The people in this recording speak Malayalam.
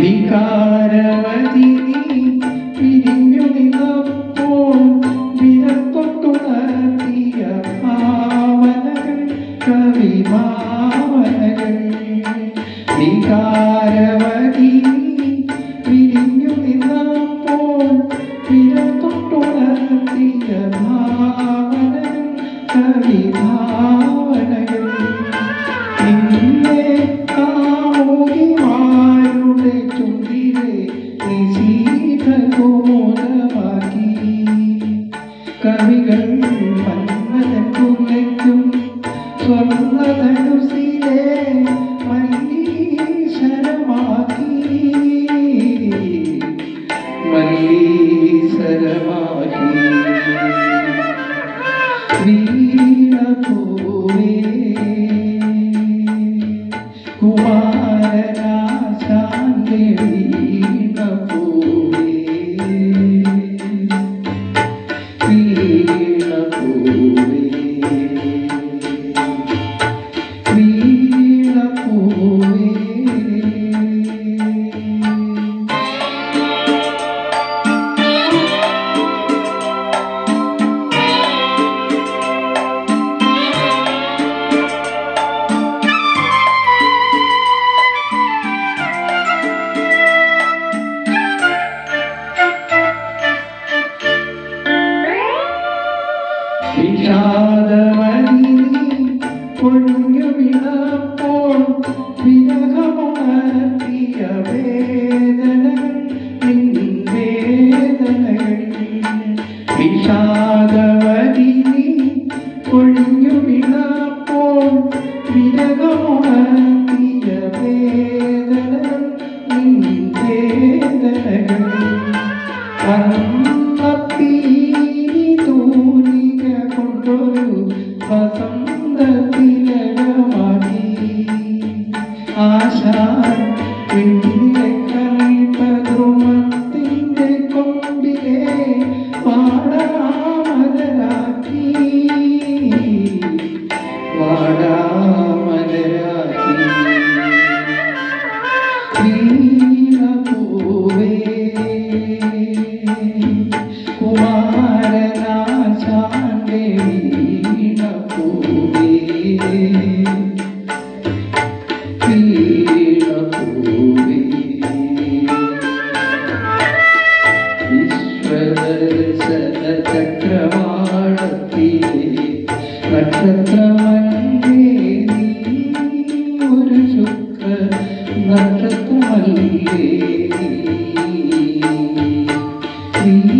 വികാരവതി പിരിഞ്ഞു നിന്നപ്പോൾ വിരത്തൊട്ടുണർത്തിയ ഭാവനകൾ കവിഭാവനകൾ. വികാരവതി പിരിഞ്ഞു നിന്നപ്പോൾ വിരത്തൊട്ടുണർത്തിയ ഭാവനകൾ കവിഭാവ tu ee Pichada see.